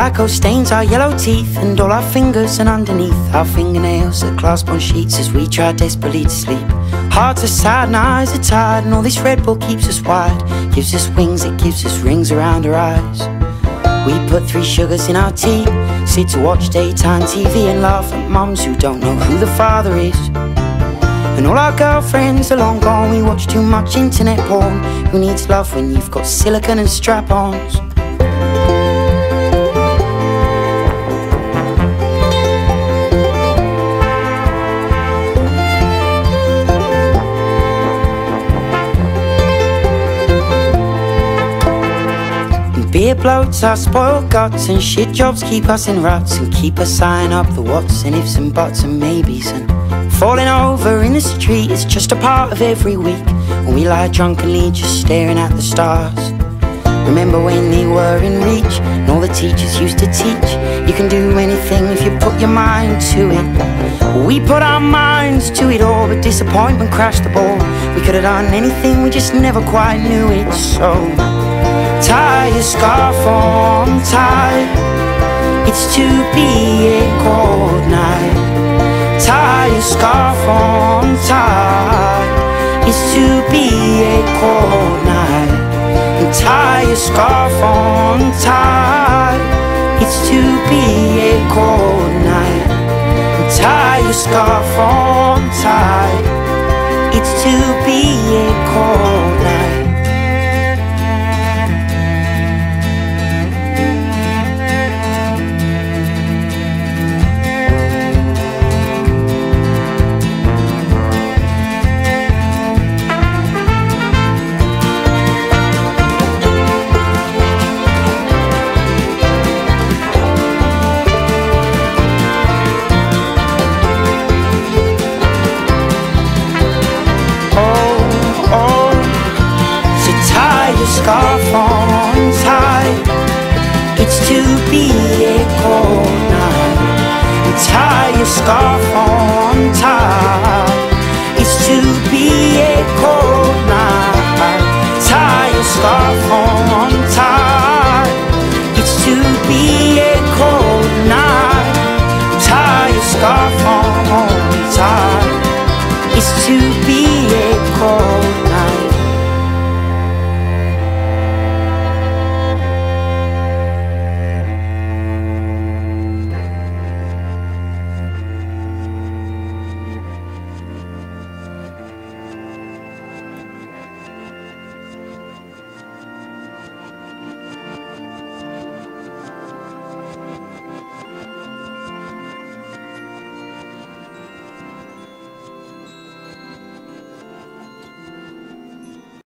Tobacco stains our yellow teeth and all our fingers and underneath our fingernails that clasp on sheets as we try desperately to sleep. Hearts are sad and eyes are tired and all this Red Bull keeps us wide. Gives us wings, it gives us rings around our eyes. We put three sugars in our tea, sit to watch daytime TV and laugh at mums who don't know who the father is. And all our girlfriends are long gone, we watch too much internet porn. Who needs love when you've got silicon and strap-ons? Beer bloats our spoiled guts and shit jobs keep us in ruts and keep us signing up the whats and ifs and buts and maybes and falling over in the street is just a part of every week when we lie drunkenly just staring at the stars. Remember when they were in reach and all the teachers used to teach you can do anything if you put your mind to it. We put our minds to it all, but disappointment crashed the ball. We could have done anything, we just never quite knew it. So tie your scarf on tight. It's to be a cold night. Tie your scarf on tight. It's to be a cold night. And tie your scarf on tight. It's to be a cold night. And tie your scarf on tight. It's to be a cold night. Tie your scarf on